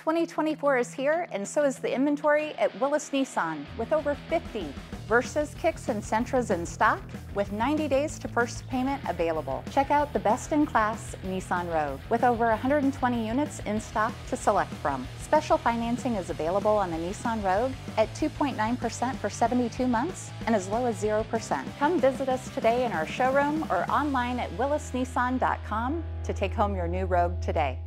2024 is here, and so is the inventory at Willis Nissan, with over 50 Versas, Kicks, and Sentras in stock, with 90 days to first payment available. Check out the best-in-class Nissan Rogue, with over 120 units in stock to select from. Special financing is available on the Nissan Rogue at 2.9% for 72 months and as low as 0%. Come visit us today in our showroom or online at willisnissan.com to take home your new Rogue today.